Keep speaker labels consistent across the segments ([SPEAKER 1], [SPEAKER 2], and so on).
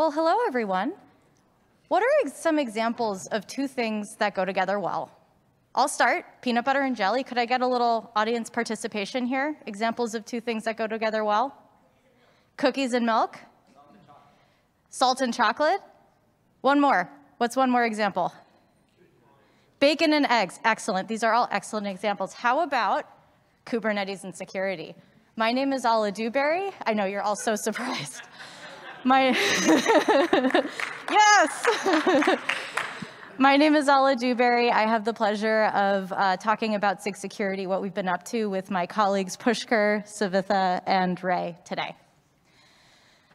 [SPEAKER 1] Well, hello, everyone. What are some examples of two things that go together well? I'll start, peanut butter and jelly. Could I get a little audience participation here? Examples of two things that go together well? Cookies and milk? Salt and chocolate? One more. What's one more example? Bacon and eggs. Excellent. These are all excellent examples. How about Kubernetes and security? My name is Ala Dewberry. I know you're all so surprised. My yes. My name is Ala Dewberry. I have the pleasure of uh, talking about SIG security, what we've been up to with my colleagues Pushkar, Savitha, and Rey today.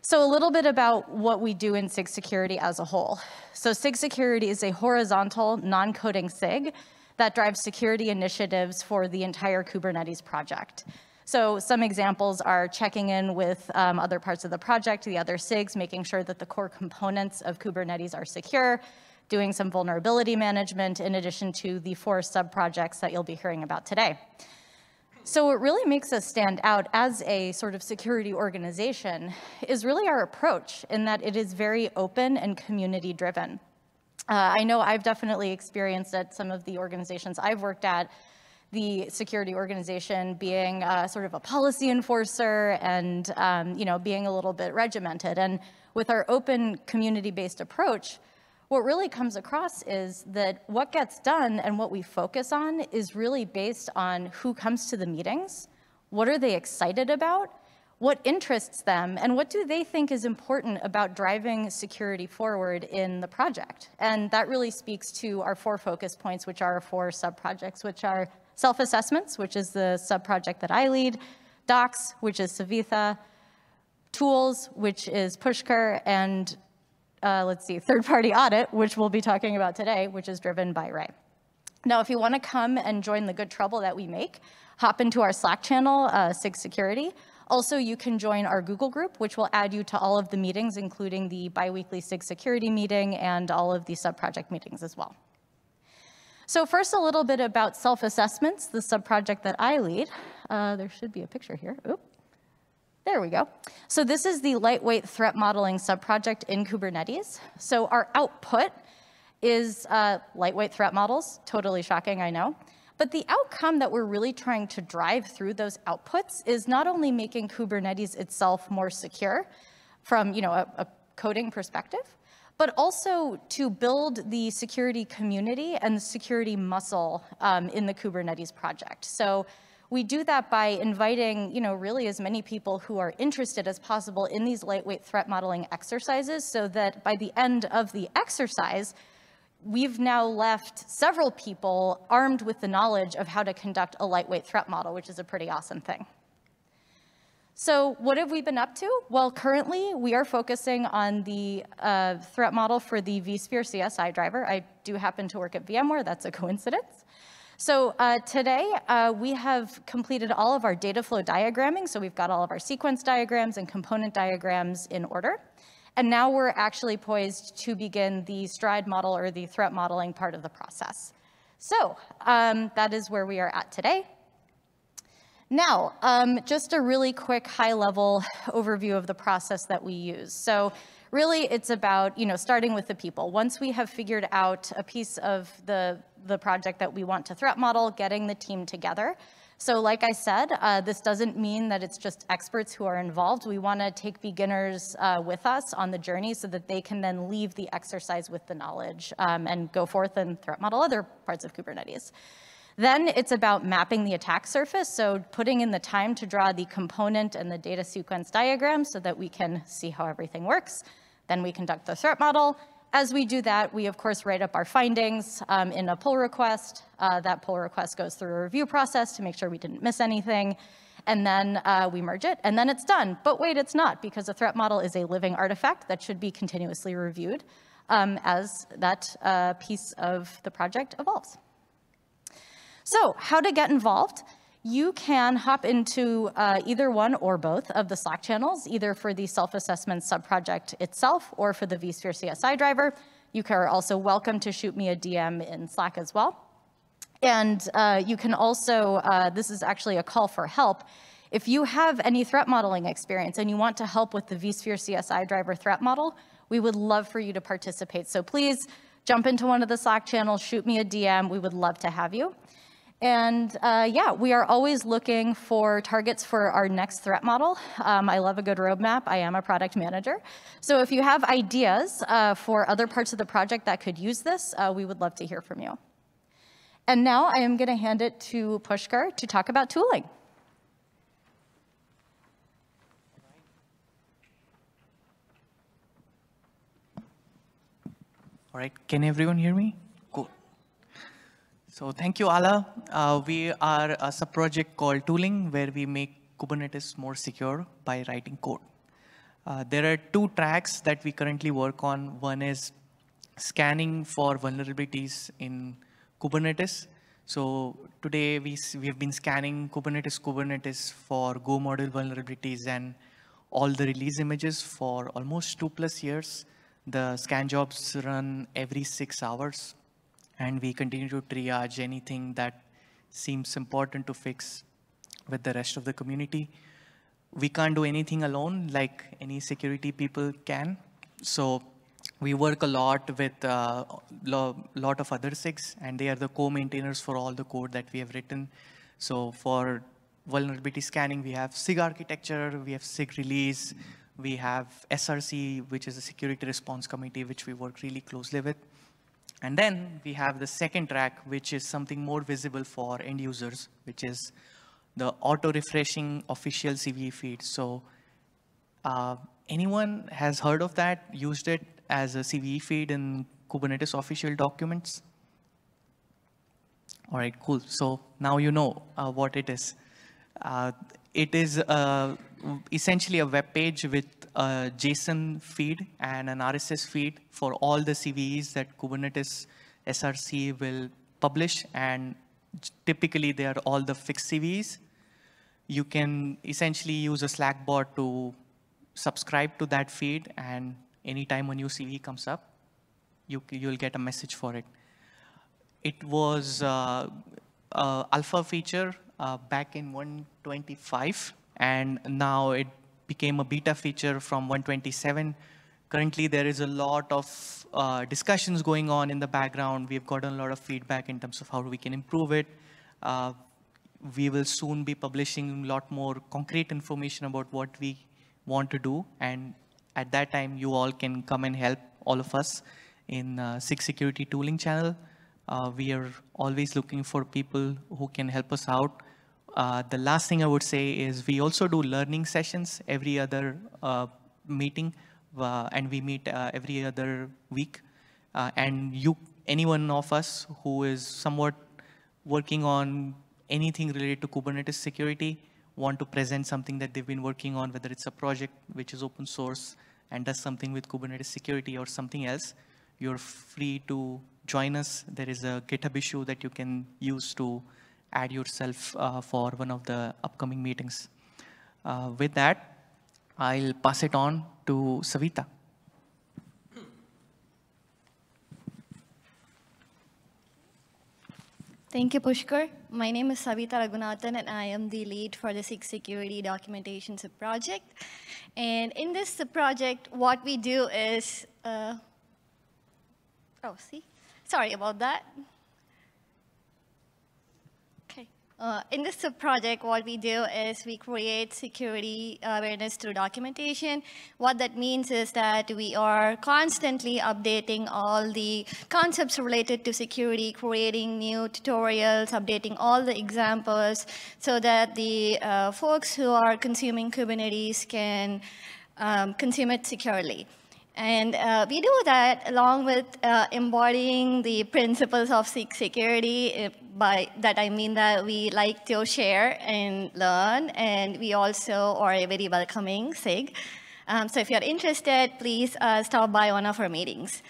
[SPEAKER 1] So a little bit about what we do in SIG security as a whole. So SIG security is a horizontal non-coding SIG that drives security initiatives for the entire Kubernetes project. So some examples are checking in with um, other parts of the project, the other SIGs, making sure that the core components of Kubernetes are secure, doing some vulnerability management in addition to the four sub-projects that you'll be hearing about today. So what really makes us stand out as a sort of security organization is really our approach in that it is very open and community driven. Uh, I know I've definitely experienced at some of the organizations I've worked at, the security organization being uh, sort of a policy enforcer and um, you know being a little bit regimented. And with our open community-based approach, what really comes across is that what gets done and what we focus on is really based on who comes to the meetings, what are they excited about, what interests them, and what do they think is important about driving security forward in the project. And that really speaks to our four focus points, which are four sub-projects, which are self-assessments, which is the sub-project that I lead, docs, which is Savitha, tools, which is Pushkar, and uh, let's see, third-party audit, which we'll be talking about today, which is driven by Rey. Now, if you want to come and join the good trouble that we make, hop into our Slack channel, uh, SIG Security. Also, you can join our Google group, which will add you to all of the meetings, including the biweekly SIG Security meeting and all of the sub-project meetings as well. So first, a little bit about self-assessments, the sub-project that I lead. Uh, there should be a picture here. Oop. There we go. So this is the lightweight threat modeling subproject in Kubernetes. So our output is uh, lightweight threat models, totally shocking, I know. But the outcome that we're really trying to drive through those outputs is not only making Kubernetes itself more secure from you know, a, a coding perspective, but also to build the security community and the security muscle um, in the Kubernetes project. So we do that by inviting, you know, really as many people who are interested as possible in these lightweight threat modeling exercises so that by the end of the exercise, we've now left several people armed with the knowledge of how to conduct a lightweight threat model, which is a pretty awesome thing. So what have we been up to? Well, currently we are focusing on the uh, threat model for the vSphere CSI driver. I do happen to work at VMware, that's a coincidence. So uh, today uh, we have completed all of our data flow diagramming. So we've got all of our sequence diagrams and component diagrams in order. And now we're actually poised to begin the stride model or the threat modeling part of the process. So um, that is where we are at today. Now, um, just a really quick high-level overview of the process that we use. So really, it's about you know starting with the people. Once we have figured out a piece of the the project that we want to threat model, getting the team together. So like I said, uh, this doesn't mean that it's just experts who are involved. We want to take beginners uh, with us on the journey so that they can then leave the exercise with the knowledge um, and go forth and threat model other parts of Kubernetes. Then it's about mapping the attack surface, so putting in the time to draw the component and the data sequence diagram so that we can see how everything works. Then we conduct the threat model, as we do that, we of course write up our findings um, in a pull request. Uh, that pull request goes through a review process to make sure we didn't miss anything. And then uh, we merge it, and then it's done. But wait, it's not, because a threat model is a living artifact that should be continuously reviewed um, as that uh, piece of the project evolves. So how to get involved? you can hop into uh, either one or both of the Slack channels, either for the self-assessment subproject itself or for the vSphere CSI driver. You are also welcome to shoot me a DM in Slack as well. And uh, you can also, uh, this is actually a call for help. If you have any threat modeling experience and you want to help with the vSphere CSI driver threat model, We would love for you to participate. So please jump into one of the Slack channels, shoot me a DM. We would love to have you. And uh, yeah, we are always looking for targets for our next threat model. Um, I love a good roadmap. I am a product manager. So if you have ideas uh, for other parts of the project that could use this, uh, we would love to hear from you. And now I am going to hand it to Pushkar to talk about tooling.
[SPEAKER 2] All right, can everyone hear me? So thank you, Ala. Uh, we are a sub-project called Tooling, where we make Kubernetes more secure by writing code. Uh, there are two tracks that we currently work on. One is scanning for vulnerabilities in Kubernetes. So today we, we have been scanning Kubernetes Kubernetes for Go module vulnerabilities and all the release images for almost two plus years. The scan jobs run every six hours, and we continue to triage anything that seems important to fix with the rest of the community. We can't do anything alone like any security people can. So we work a lot with a uh, lo lot of other SIGs, and they are the co-maintainers for all the code that we have written. So for vulnerability scanning, we have SIG architecture, we have SIG release, we have SRC, which is a security response committee, which we work really closely with. And then we have the second track, which is something more visible for end users, which is the auto-refreshing official CVE feed. So uh, anyone has heard of that, used it as a CVE feed in Kubernetes official documents? All right, cool. So now you know uh, what it is. Uh, it is uh, essentially a web page with a JSON feed and an RSS feed for all the CVEs that Kubernetes SRC will publish. And typically, they are all the fixed CVEs. You can essentially use a Slack bot to subscribe to that feed. And anytime a new CVE comes up, you, you'll get a message for it. It was uh, alpha feature uh, back in 125, and now it became a beta feature from 127. Currently, there is a lot of uh, discussions going on in the background. We've gotten a lot of feedback in terms of how we can improve it. Uh, we will soon be publishing a lot more concrete information about what we want to do. And at that time, you all can come and help all of us in uh, SIG Security Tooling channel. Uh, we are always looking for people who can help us out. Uh, the last thing I would say is we also do learning sessions every other uh, meeting, uh, and we meet uh, every other week. Uh, and you, anyone of us who is somewhat working on anything related to Kubernetes security, want to present something that they've been working on, whether it's a project which is open source and does something with Kubernetes security or something else, you're free to join us. There is a GitHub issue that you can use to add yourself uh, for one of the upcoming meetings. Uh, with that, I'll pass it on to Savitha.
[SPEAKER 3] Thank you, Pushkar. My name is Savitha Raghunathan, and I am the lead for the SIG Security Documentation Subproject. And in this subproject, what we do is, uh, oh, see, Sorry about that. Okay. Uh, in this project, what we do is we create security awareness through documentation. What that means is that we are constantly updating all the concepts related to security, creating new tutorials, updating all the examples so that the uh, folks who are consuming Kubernetes can um, consume it securely. And uh, we do that along with uh, embodying the principles of SIG security. By that I mean that we like to share and learn, and we also are a very welcoming SIG. Um, so if you're interested, please uh, stop by one of our meetings.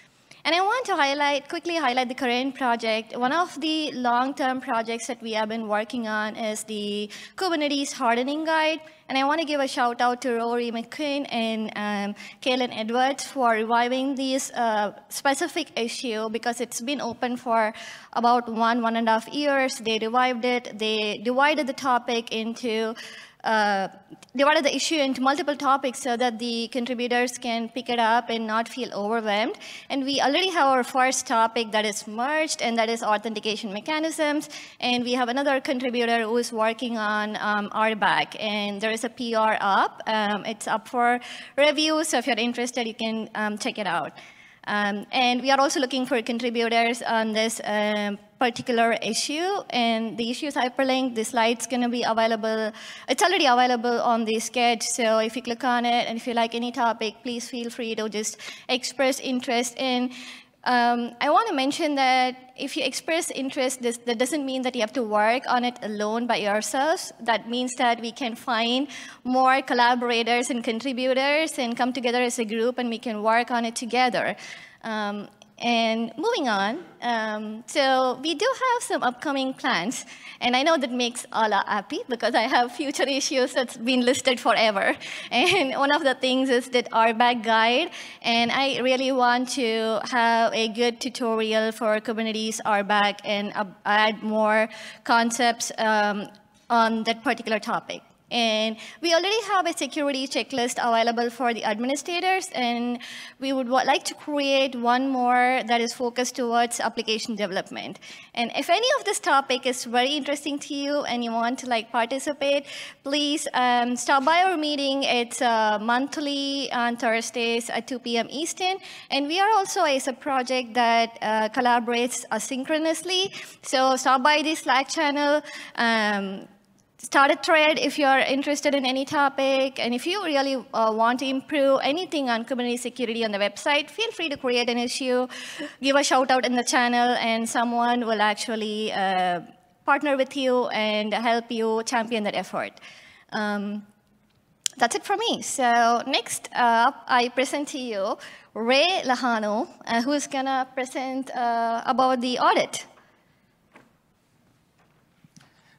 [SPEAKER 3] And I want to highlight, quickly highlight the current project. One of the long-term projects that we have been working on is the Kubernetes hardening guide. And I want to give a shout out to Rory McCune and um, Kaylin Edwards for reviving this uh, specific issue because it's been open for about one, one and a half years. They revived it. They divided the topic into divided the issue into multiple topics so that the contributors can pick it up and not feel overwhelmed. And we already have our first topic that is merged, and that is authentication mechanisms. And we have another contributor who is working on um, RBAC, and there is a PR up. Um, it's up for review, so if you're interested, you can um, check it out. Um, and we are also looking for contributors on this um, particular issue. And the issue is hyperlinked. The slide's going to be available. It's already available on the sketch. So if you click on it and if you like any topic, please feel free to just express interest in. Um, I want to mention that if you express interest, this, that doesn't mean that you have to work on it alone by yourselves. That means that we can find more collaborators and contributors and come together as a group and we can work on it together. Um, and moving on, um, so we do have some upcoming plans, and I know that makes Ala happy because I have future issues that's been listed forever. And one of the things is that RBAC guide, and I really want to have a good tutorial for Kubernetes RBAC and add more concepts um, on that particular topic. And we already have a security checklist available for the administrators, and we would like to create one more that is focused towards application development. And if any of this topic is very interesting to you and you want to like participate, please um, stop by our meeting. It's uh, monthly on Thursdays at 2 p.m. Eastern. And we are also a sub-project that uh, collaborates asynchronously. So stop by the Slack channel. Um, start a thread if you're interested in any topic. And if you really uh, want to improve anything on Kubernetes security on the website, feel free to create an issue, give a shout out in the channel, and someone will actually uh, partner with you and help you champion that effort. Um, that's it for me. So next up, I present to you Rey Lejano, uh, who's going to present uh, about the audit.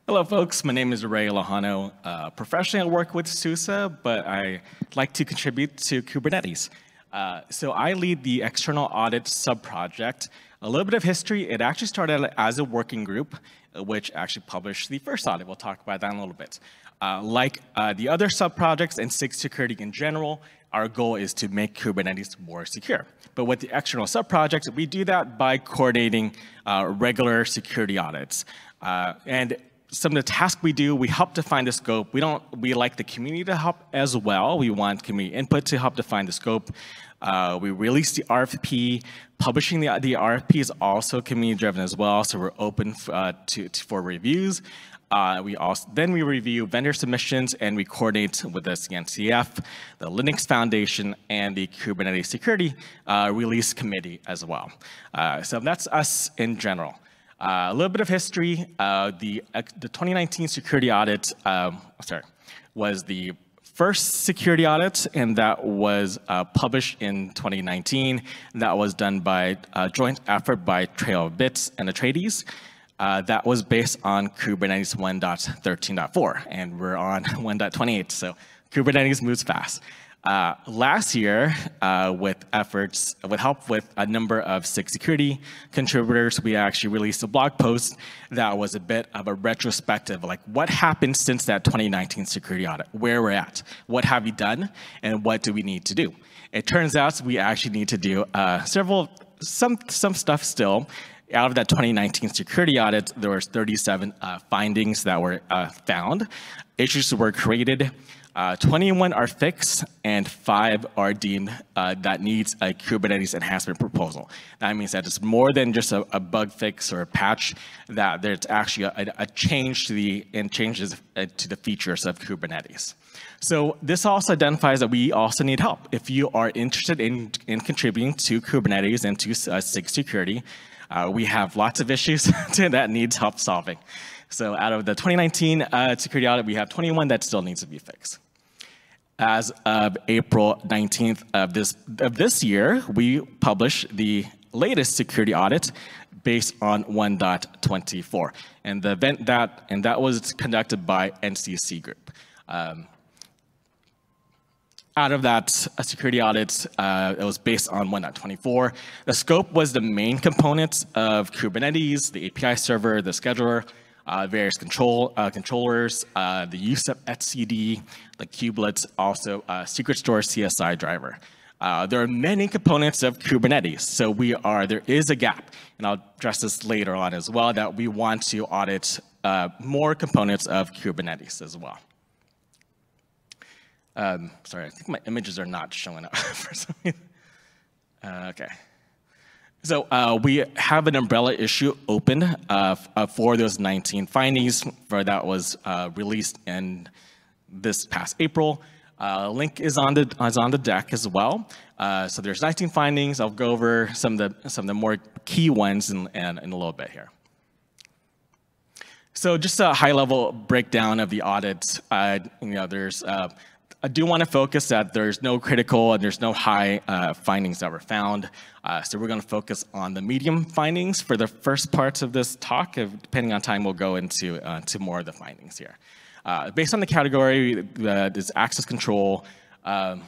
[SPEAKER 4] Hello, folks. My name is Rey Lejano. Uh, professionally, I work with SUSE, but I like to contribute to Kubernetes. Uh, so I lead the external audit sub-project. A little bit of history, it actually started as a working group, uh, which actually published the first audit. We'll talk about that in a little bit. Uh, like uh, the other sub-projects and SIG security in general, our goal is to make Kubernetes more secure. But with the external sub-projects, we do that by coordinating uh, regular security audits. Uh, and some of the tasks we do, we help define the scope. We don't, we like the community to help as well. We want community input to help define the scope. Uh, we release the RFP. Publishing the, the RFP is also community driven as well, so we're open uh, to, to, for reviews. Uh, we also then we review vendor submissions and we coordinate with the CNCF, the Linux Foundation, and the Kubernetes Security uh, Release Committee as well. Uh, so that's us in general. Uh, a little bit of history. Uh, the, uh, the 2019 security audit, um, sorry, was the first security audit, and that was uh, published in 2019. That was done by a joint effort by Trail of Bits and Atredis. Uh, that was based on Kubernetes 1.13.4, and we're on 1.28, so Kubernetes moves fast. Uh, last year, uh, with efforts, with help with a number of SIG security contributors, we actually released a blog post that was a bit of a retrospective, like what happened since that 2019 security audit, where we're at, what have we done, and what do we need to do. It turns out we actually need to do uh, several, some, some stuff still, out of that 2019 security audit, there was 37 uh, findings that were uh, found. Issues were created. Uh, 21 are fixed and five are deemed uh, that needs a Kubernetes enhancement proposal. That means that it's more than just a, a bug fix or a patch, that there's actually a, a change to the, and changes uh, to the features of Kubernetes. So this also identifies that we also need help. If you are interested in, in contributing to Kubernetes and to uh, SIG security, uh, we have lots of issues that needs help solving. So out of the 2019 uh, security audit, we have 21 that still needs to be fixed. As of April 19th of this, of this year, we published the latest security audit based on 1.24. And the event that, and that was conducted by NCC Group. Um, out of that security audit, uh, it was based on 1.24. The scope was the main components of Kubernetes, the API server, the scheduler, uh, various control uh, controllers, uh, the use of etcd, the kubelets, also uh, secret store CSI driver. Uh, there are many components of Kubernetes, so we are there is a gap, and I'll address this later on as well. That we want to audit uh, more components of Kubernetes as well. Um, sorry, I think my images are not showing up for some reason. Okay. So uh, we have an umbrella issue open uh, uh for those 19 findings for that was uh, released in this past April. Uh, link is on the is on the deck as well. so there's 19 findings. I'll go over some of the some of the more key ones in, in, in a little bit here. So just a high level breakdown of the audit. you know, there's I do want to focus that there's no critical and there's no high uh, findings that were found. Uh, so we're going to focus on the medium findings for the first parts of this talk. If, depending on time, we'll go into uh, to more of the findings here. Uh, based on the category, that is access control, um,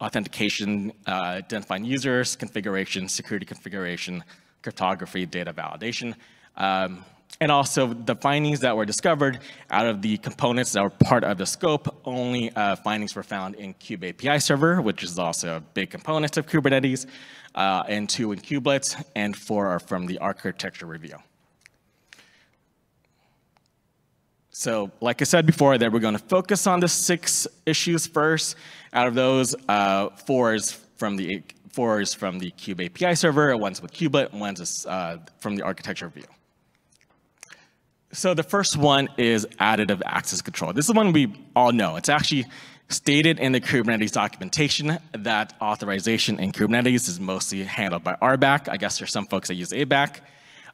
[SPEAKER 4] authentication, uh, identifying users, configuration, security configuration, cryptography, data validation. Um, and also the findings that were discovered out of the components that were part of the scope, only uh, findings were found in Kube API server, which is also a big component of Kubernetes, uh, and two in kubelets, and four are from the architecture review. So like I said before, that we're going to focus on the six issues first. Out of those, uh, four is from the four is from the Kube API server, one's with kubelet, one's uh, from the architecture review. So the first one is additive access control. This is one we all know. It's actually stated in the Kubernetes documentation that authorization in Kubernetes is mostly handled by RBAC. I guess there's some folks that use ABAC.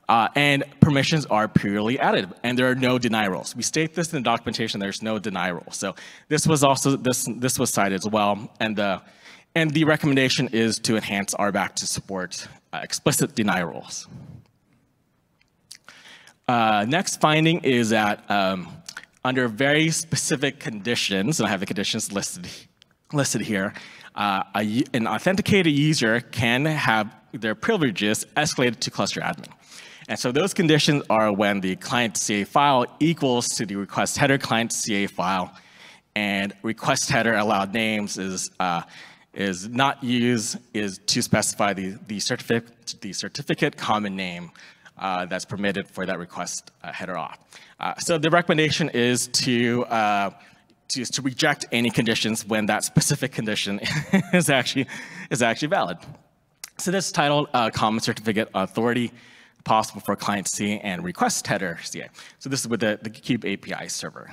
[SPEAKER 4] Uh, and permissions are purely additive, and there are no deny rules. We state this in the documentation. There's no deny rule. So this was also this this was cited as well, and the and the recommendation is to enhance RBAC to support uh, explicit deny rules. Uh, next finding is that um, under very specific conditions, and I have the conditions listed, listed here, uh, a, an authenticated user can have their privileges escalated to cluster admin. And so those conditions are when the client CA file equals to the request header client CA file, and request header allowed names is uh, is not used is to specify the the certificate the certificate common name uh, that's permitted for that request uh, header off. Uh, so the recommendation is to, uh, to, to reject any conditions when that specific condition is actually, is actually valid. So this is titled uh, Common Certificate Authority, possible for client C and request header CA. So this is with the, the Kube API server.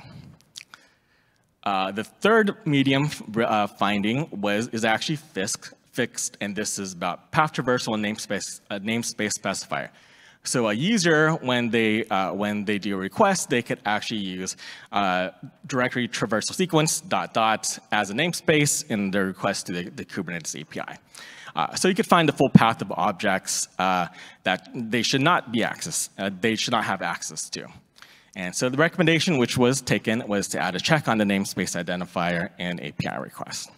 [SPEAKER 4] Uh, the third medium uh, finding was is actually fixed, fixed, and this is about path traversal and namespace, uh, namespace specifier. So a user, when they, uh, when they do a request, they could actually use uh, directory traversal sequence dot dot as a namespace in their request to the, the Kubernetes API. Uh, so you could find the full path of objects uh, that they should not be accessed, uh, they should not have access to. And so the recommendation which was taken was to add a check on the namespace identifier in API request.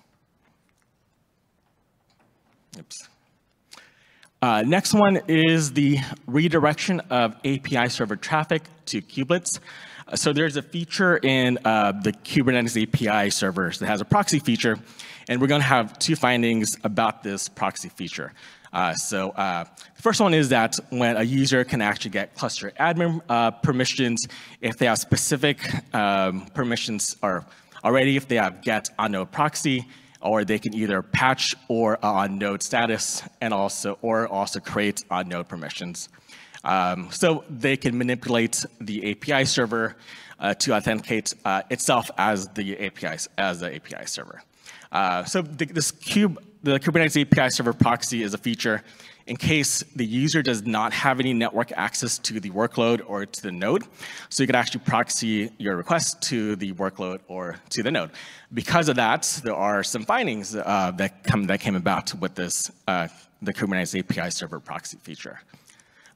[SPEAKER 4] Oops. Uh, next one is the redirection of API server traffic to kubelets. Uh, so there's a feature in uh, the Kubernetes API servers that has a proxy feature, and we're going to have two findings about this proxy feature. Uh, so uh, the first one is that when a user can actually get cluster admin uh, permissions if they have specific um, permissions or already if they have get on node proxy or they can either patch or on node status and also or also create on node permissions. Um, so they can manipulate the API server uh, to authenticate uh, itself as the API as the API server. Uh, so the, this cube, the Kubernetes API server proxy is a feature in case the user does not have any network access to the workload or to the node. So you could actually proxy your request to the workload or to the node. Because of that, there are some findings uh, that, come, that came about with this, uh, the Kubernetes API server proxy feature.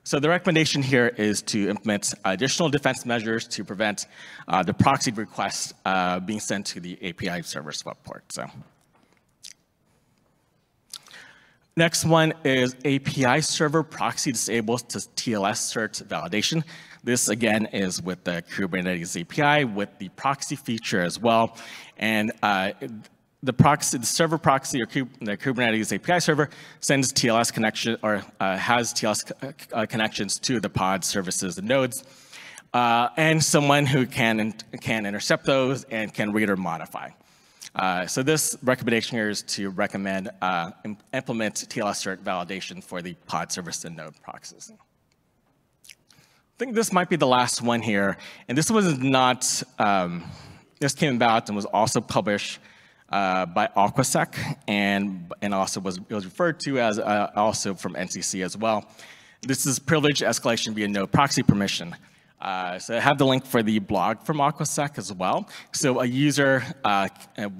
[SPEAKER 4] So the recommendation here is to implement additional defense measures to prevent uh, the proxy request uh, being sent to the API server swap port. So. Next one is API server proxy disables to TLS cert validation. This again is with the Kubernetes API with the proxy feature as well. And uh, the proxy, the server proxy or the Kubernetes API server sends TLS connection or uh, has TLS uh, connections to the pod services and nodes. Uh, and someone who can, can intercept those and can read or modify. Uh, so this recommendation here is to recommend uh, implement TLS cert validation for the pod service and node proxies. I think this might be the last one here. And this was not, um, this came about and was also published uh, by Aquasec and, and also was, was referred to as uh, also from NCC as well. This is privilege escalation via node proxy permission. Uh, so I have the link for the blog from Aquasec as well. So a user uh,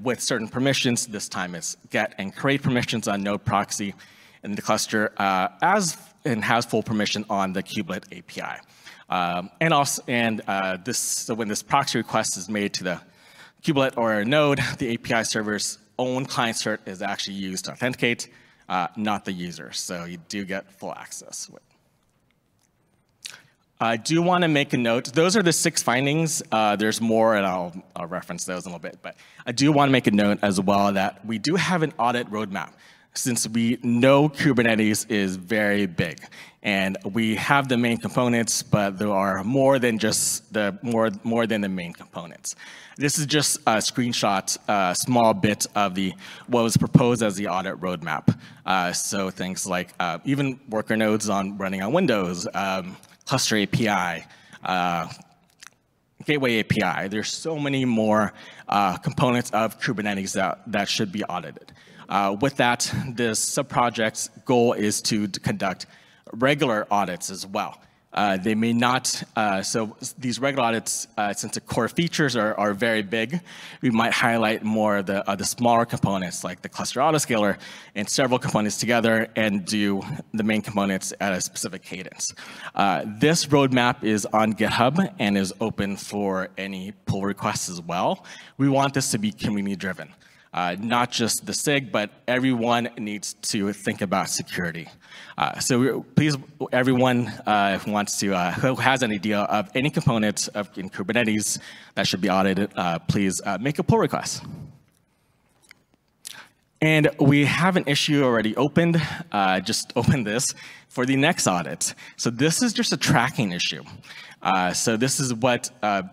[SPEAKER 4] with certain permissions, this time it's get and create permissions on node proxy in the cluster uh, as and has full permission on the kubelet API. Um, and also, and uh, this, so when this proxy request is made to the kubelet or a node, the API server's own client cert is actually used to authenticate, uh, not the user. So you do get full access. With I do want to make a note. Those are the six findings. Uh, there's more, and I'll, I'll, reference those in a little bit. But I do want to make a note as well that we do have an audit roadmap since we know Kubernetes is very big. And we have the main components, but there are more than just the more, more than the main components. This is just a screenshot, a small bit of the what was proposed as the audit roadmap. Uh, so things like uh, even worker nodes on running on Windows, um, cluster API, uh, gateway API. There's so many more uh, components of Kubernetes that, that should be audited. Uh, with that, this subproject's goal is to conduct regular audits as well. Uh, they may not, uh, so these regular audits, uh, since the core features are, are very big, we might highlight more of the, the smaller components like the cluster autoscaler and several components together and do the main components at a specific cadence. Uh, this roadmap is on GitHub and is open for any pull requests as well. We want this to be community driven. Uh, not just the SIG, but everyone needs to think about security. Uh, so please, everyone uh, who wants to, uh, who has an idea of any component of in Kubernetes that should be audited, uh, please uh, make a pull request. And we have an issue already opened, just open this, for the next audit. So this is just a tracking issue. so this is what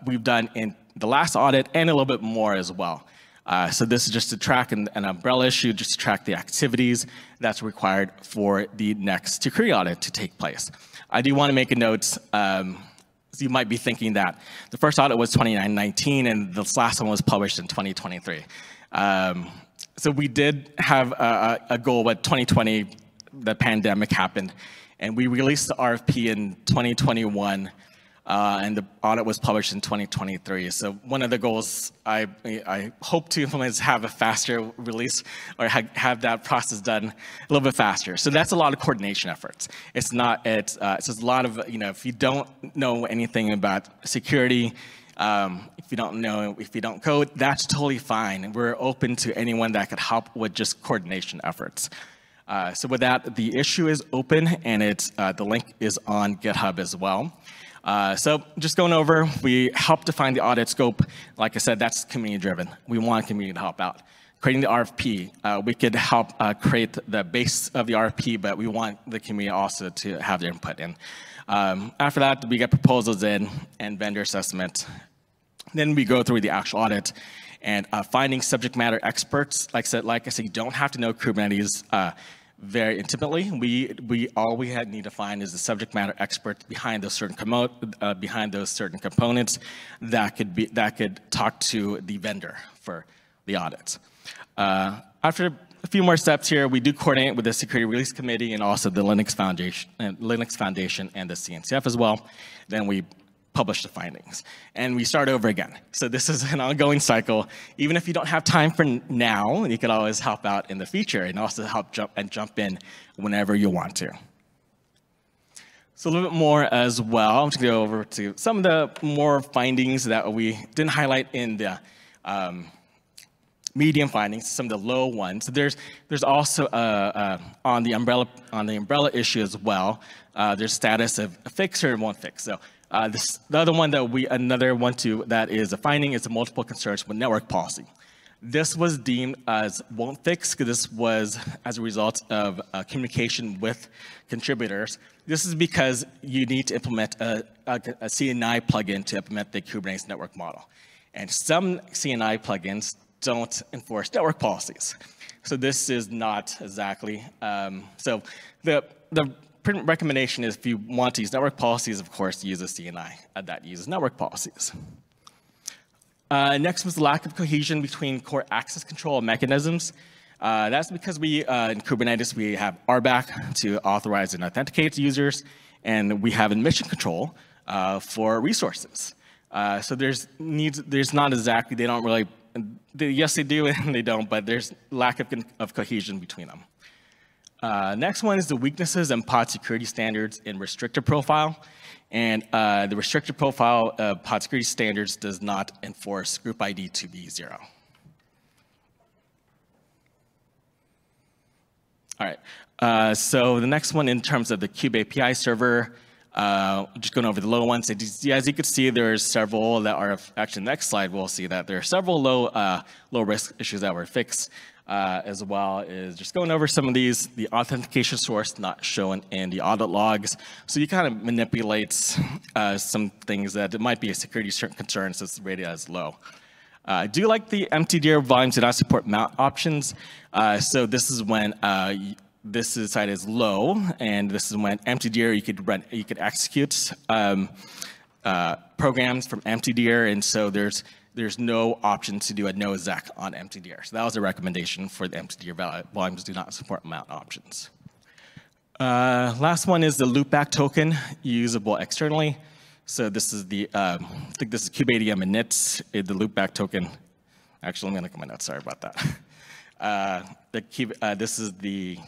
[SPEAKER 4] we've done in the last audit and a little bit more as well. Uh, so this is just to track an, an, umbrella issue, just to track the activities that's required for the next security audit to take place. I do want to make a note. Um, you might be thinking that the first audit was 2019 and this last one was published in 2023. Um, so we did have a, a goal, but 2020, the pandemic happened, and we released the RFP in 2021 uh, and the audit was published in 2023. So one of the goals I, I hope to implement is have a faster release or ha have that process done a little bit faster. So that's a lot of coordination efforts. It's not, it's, uh, it's a lot of, you know, if you don't know anything about security, um, if you don't know, if you don't code, that's totally fine. We're open to anyone that could help with just coordination efforts. Uh, so with that, the issue is open and it's, uh, the link is on GitHub as well. Uh, so just going over, we help define the audit scope. Like I said, that's community driven. We want community to help out. Creating the RFP, uh, we could help uh, create the base of the RFP, but we want the community also to have their input in. Um, after that, we get proposals in and vendor assessment. Then we go through the actual audit and uh, finding subject matter experts. Like I said, like I said, you don't have to know Kubernetes uh, very intimately. We, we all we had need to find is the subject matter expert behind those certain uh, behind those certain components that could be that could talk to the vendor for the audits. Uh, after a few more steps here, we do coordinate with the Security Release Committee and also the Linux Foundation, uh, Linux Foundation and the CNCF as well. Then we publish the findings. And we start over again. So this is an ongoing cycle. Even if you don't have time for now, you can always help out in the future and also help jump and jump in whenever you want to. So a little bit more as well. I'm just to go over to some of the more findings that we didn't highlight in the um, medium findings, some of the low ones. There's there's also uh, uh, on the umbrella on the umbrella issue as well. Uh, there's status of a fix or one fix. So Uh, this, the other one that we, another one to, that is a finding is the multiple concerns with network policy. This was deemed as won't fix because this was as a result of uh, communication with contributors. This is because you need to implement a, a, a CNI plugin to implement the Kubernetes network model. And some CNI plugins don't enforce network policies. So this is not exactly, um, so the, the recommendation is if you want to use network policies, of course, use a CNI uh, that uses network policies. Uh, next was the lack of cohesion between core access control mechanisms. Uh, that's because we, uh, in Kubernetes, we have RBAC to authorize and authenticate users, and we have admission control uh, for resources. Uh, so there's needs, there's not exactly, they don't really, they, yes, they do and they don't, but there's lack of, of cohesion between them. Uh, next one is the weaknesses and pod security standards in restrictor profile. And uh, the restricted profile of pod security standards does not enforce group ID to be zero. All right, uh, so the next one in terms of the Kube API server, uh, just going over the low ones. As you can see, there's several that are, actually next slide we'll see that there are several low, uh, low risk issues that were fixed uh, as well is just going over some of these, the authentication source not shown in the audit logs. So you kind of manipulate uh, some things that it might be a security concern since it's rated as low. Uh, I do like the emptyDir volumes do not support mount options. Uh, so this is when uh, this side is low, and this is when emptyDir you could run, you could execute um, uh, programs from emptyDir, and so there's there's no option to do a no exec on emptyDir. So that was a recommendation for the emptyDir volumes do not support mount options. Uh, last one is the loopback token usable externally. So this is the, um, I think this is kubeadm and NITS, the loopback token. Actually, let me look at my notes, sorry about that. Uh, the, uh, this is the,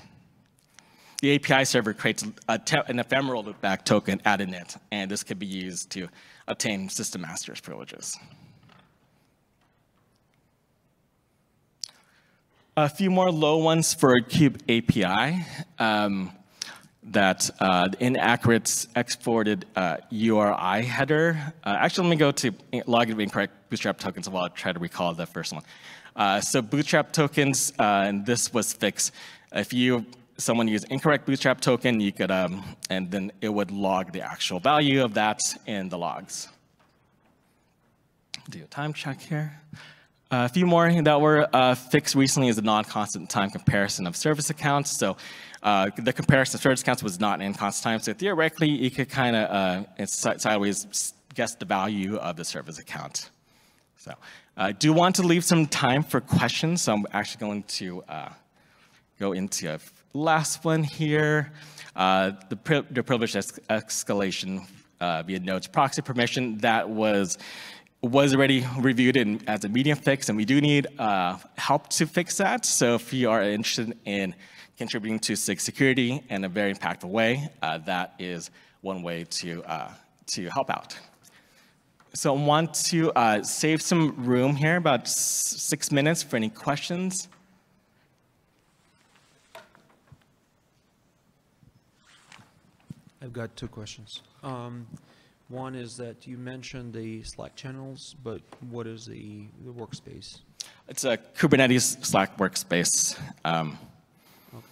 [SPEAKER 4] the API server creates an ephemeral loopback token at init, and this could be used to obtain system masters privileges. A few more low ones for Kube API. Um, that uh, inaccurate exported uh, URI header. Uh, actually, let me go to log of incorrect bootstrap tokens while I try to recall the first one. Uh, so bootstrap tokens, uh, and this was fixed. If you someone used incorrect bootstrap token, you could, um, and then it would log the actual value of that in the logs. Do a time check here. Uh, a few more that were uh, fixed recently is the non-constant time comparison of service accounts. So uh, the comparison of service accounts was not in constant time. So theoretically, you could kind of uh, sideways guess the value of the service account. So I do want to leave some time for questions. So I'm actually going to uh, go into a last one here. Uh, the, pri the privilege escalation via nodes proxy permission that was was already reviewed in, as a medium fix, and we do need uh, help to fix that. So if you are interested in contributing to SIG security in a very impactful way, uh, that is one way to, uh, to help out. So I want to uh, save some room here, about six minutes for any questions.
[SPEAKER 5] I've got two questions. Um, one is that you mentioned the Slack channels, but what is the, the workspace?
[SPEAKER 4] It's a Kubernetes Slack workspace. Um, okay.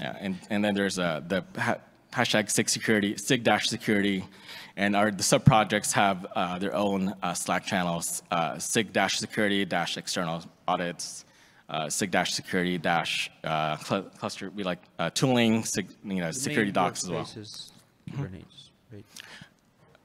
[SPEAKER 4] Yeah, and, and then there's a, the ha hashtag SIG security, SIG dash security, and our the sub projects have uh, their own uh, Slack channels, uh, SIG dash security dash external audits, uh, SIG dash security dash uh, cl cluster, we like uh, tooling, SIG, you know, the security docs as well.
[SPEAKER 5] Is Kubernetes, right?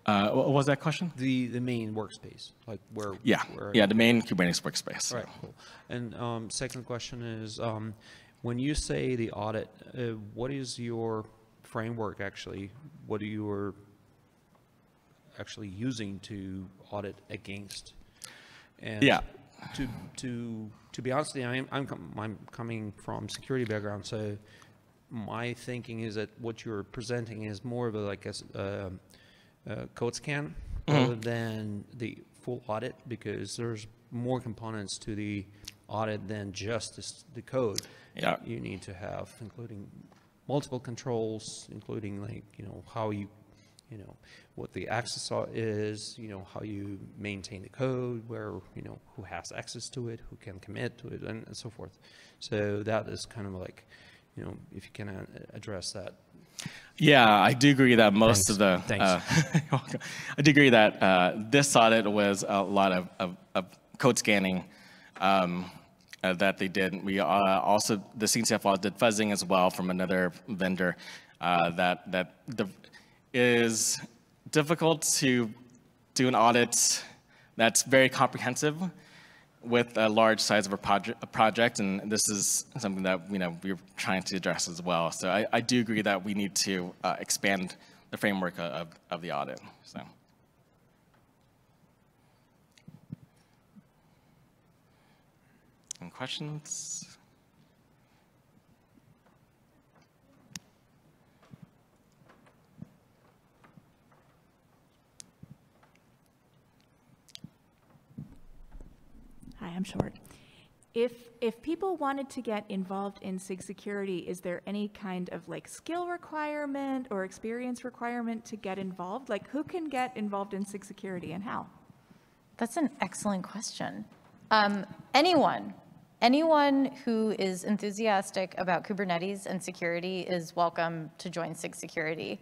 [SPEAKER 4] Uh, what was that question?
[SPEAKER 5] The the main workspace, like where?
[SPEAKER 4] Yeah,
[SPEAKER 5] where
[SPEAKER 4] yeah, the main Kubernetes workspace.
[SPEAKER 5] All right, cool. And um, second question is, um, when you say the audit, uh, what is your framework actually? What are you actually using to audit against?
[SPEAKER 4] And yeah.
[SPEAKER 5] To to to be honest, I'm I'm, com I'm coming from security background, so my thinking is that what you're presenting is more of a like a uh, uh, code scan mm-hmm. rather than the full audit because there's more components to the audit than just the code
[SPEAKER 4] yeah.
[SPEAKER 5] you need to have, including multiple controls, including like, you know, how you you know, what the access is, you know, how you maintain the code, where, you know, who has access to it, who can commit to it, and and so forth. So that is kind of like, you know, if you can uh, address that.
[SPEAKER 4] Yeah, I do agree that most of the.
[SPEAKER 5] Thanks.
[SPEAKER 4] uh. I do agree that uh, this audit was a lot of, of, of code scanning um, uh, that they did. We uh, also the CNCF audit did fuzzing as well from another vendor uh, that that the, is difficult to do an audit that's very comprehensive with a large size of a project, a project, and this is something that you know we're trying to address as well. So I, I do agree that we need to uh, expand the framework of, of the audit. So. Any questions?
[SPEAKER 6] Hi, I'm short. If, if people wanted to get involved in SIG security, is there any kind of like skill requirement or experience requirement to get involved? Like who can get involved in SIG security and how?
[SPEAKER 1] That's an excellent question. Um, anyone, anyone who is enthusiastic about Kubernetes and security is welcome to join SIG Security.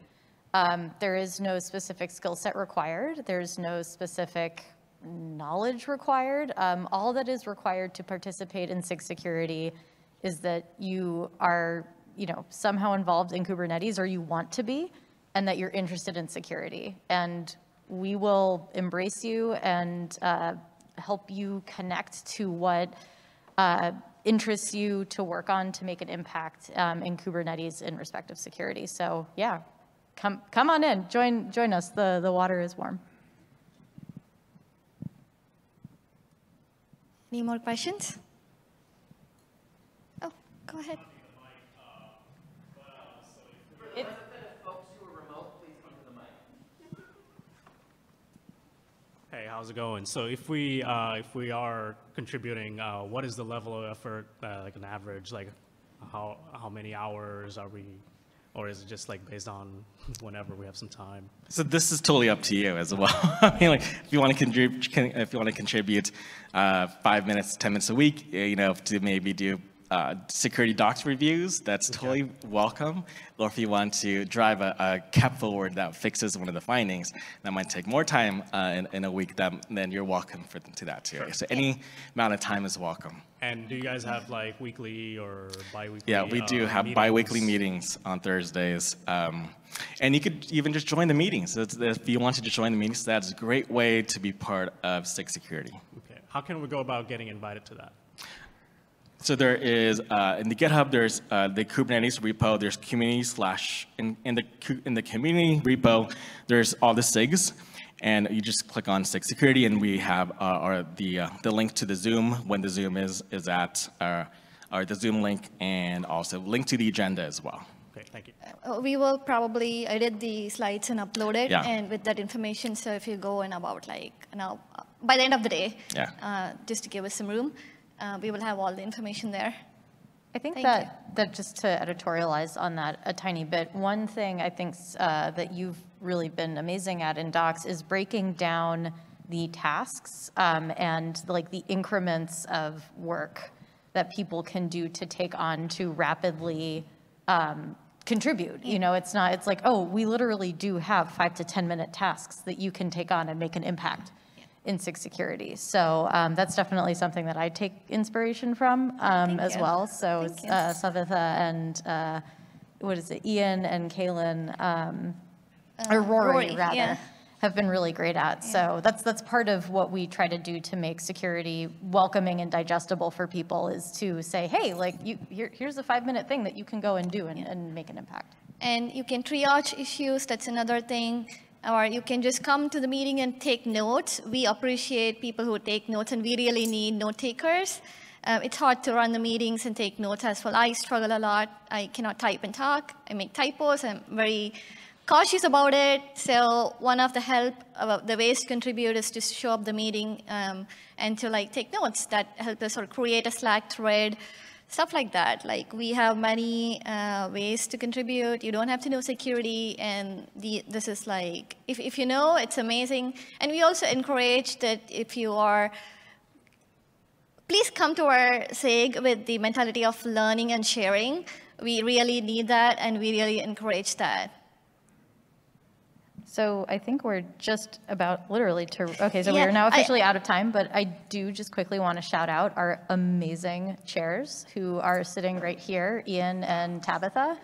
[SPEAKER 1] Um, there is no specific skill set required. There's no specific knowledge required. Um, all that is required to participate in SIG Security is that you are, you know, somehow involved in Kubernetes or you want to be, and that you're interested in security. And we will embrace you and uh, help you connect to what uh, interests you to work on to make an impact um, in Kubernetes in respect of security. So yeah, come come on in, join join us. The the water is warm.
[SPEAKER 3] Any more questions? Oh, go ahead.
[SPEAKER 7] Hey, how's it going? So if we, uh, if we are contributing, uh, what is the level of effort, uh, like an average, like how, how many hours are we, or is it just like based on whenever we have some time?
[SPEAKER 4] So this is totally up to you as well. I mean, like, if you want to contribute, if you want to contribute uh, five minutes, ten minutes a week, you know, to maybe do uh, security docs reviews, that's totally welcome. Or if you want to drive a, a KEP forward that fixes one of the findings, that might take more time uh, in, in a week. That, then you're welcome for, to that too. So any amount of time is welcome.
[SPEAKER 7] And do you guys have like weekly or bi-weekly?
[SPEAKER 4] Yeah, we do
[SPEAKER 7] uh,
[SPEAKER 4] have bi-weekly
[SPEAKER 7] meetings?
[SPEAKER 4] meetings on Thursdays. Um, and you could even just join the meetings. If you wanted to join the meetings, that's a great way to be part of SIG security.
[SPEAKER 7] Okay. How can we go about getting invited to that?
[SPEAKER 4] So there is, uh, in the GitHub, there's uh, the Kubernetes repo, there's community slash, in, in, the, in the community repo, there's all the SIGs. And you just click on SIG security and we have uh, our, the, uh, the link to the Zoom when the Zoom is, is at, uh, or the Zoom link and also link to the agenda as well.
[SPEAKER 7] Okay, thank you.
[SPEAKER 3] Uh, We will probably edit the slides and upload it,
[SPEAKER 4] Yeah.
[SPEAKER 3] and with that information, so if you go in about like, now, by the end of the day,
[SPEAKER 4] Yeah.
[SPEAKER 3] uh, just to give us some room, uh, we will have all the information there.
[SPEAKER 1] I think
[SPEAKER 3] Thank
[SPEAKER 1] that, that just to editorialize on that a tiny bit, one thing I think uh, that you've really been amazing at in Docs is breaking down the tasks um, and like the increments of work that people can do to take on to rapidly um, contribute. You know, it's not, it's like, oh, we literally do have five to 10 minute tasks that you can take on and make an impact in SIG security. So um, that's definitely something that I take inspiration from um, as
[SPEAKER 3] you.
[SPEAKER 1] well. So
[SPEAKER 3] Thank
[SPEAKER 1] uh, Savitha and uh, what is it, Ian and Kaylin, um, or
[SPEAKER 3] Uh,
[SPEAKER 1] Rory,
[SPEAKER 3] Rory,
[SPEAKER 1] rather,
[SPEAKER 3] yeah.
[SPEAKER 1] have been really great at. So that's that's part of what we try to do to make security welcoming and digestible for people is to say, hey, like you, here, here's a five minute thing that you can go and do and, and make an impact.
[SPEAKER 3] And you can triage issues, that's another thing. Or you can just come to the meeting and take notes. We appreciate people who take notes, and we really need note takers. Um, it's hard to run the meetings and take notes as well. I struggle a lot. I cannot type and talk. I make typos. I'm very cautious about it. So one of the help, uh, the ways to contribute is to show up the meeting um, and to like take notes that help us or create a Slack thread stuff like that. Like we have many uh, ways to contribute. You don't have to know security, and the, this is like if if you know, it's amazing. And we also encourage that if you are please come to our SIG with the mentality of learning and sharing. We really need that, and we really encourage that.
[SPEAKER 1] So I think we're just about literally to, okay, so we are now
[SPEAKER 3] I-
[SPEAKER 1] officially out of time, but I do just quickly want to shout out our amazing chairs who are sitting right here, Ian and Tabitha.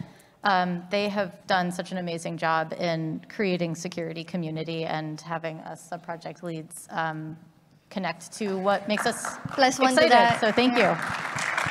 [SPEAKER 1] Um, They have done such an amazing job in creating security community and having us sub-project leads um, connect to what makes us
[SPEAKER 3] Plus
[SPEAKER 1] excited.
[SPEAKER 3] that.
[SPEAKER 1] So thank you.